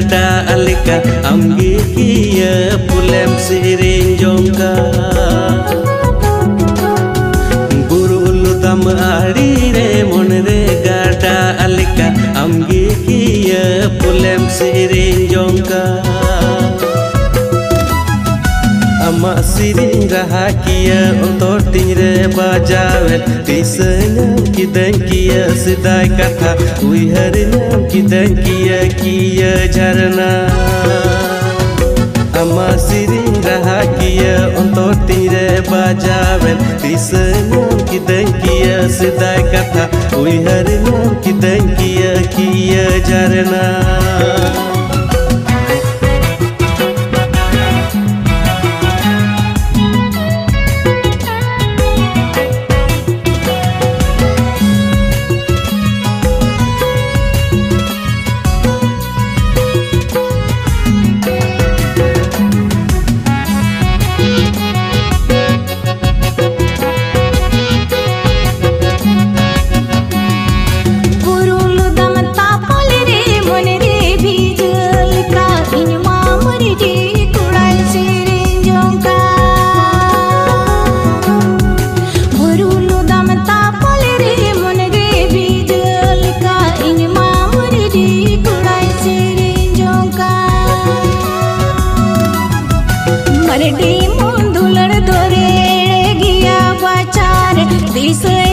gada alika amgi kia pulem siring jongka Guru ulu tam ari re mon re gada alika amgi kia pulem siring jongka Kia kia jarna Amak siring rahakia untuk tingre bajawet Tisanya kita kia sedai kata Uiharnya kita kia kia jarna Mardi 碎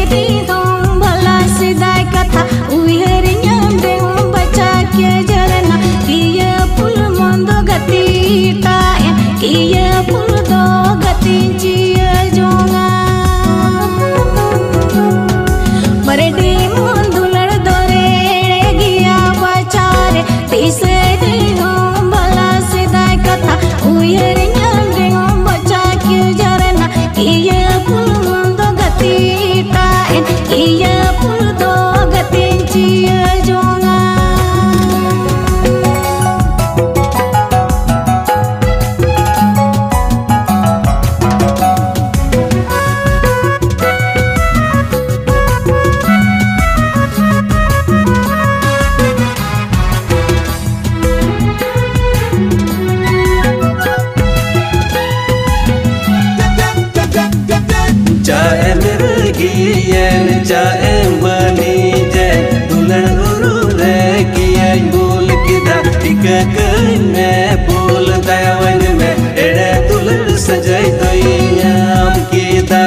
em bani je dulan uru re ki en bul kida tik kan me bul dawan me ede dulan sajai toyam kida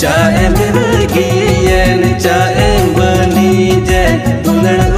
Cha em gi yen cha em bani je dulan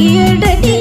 ഈടടി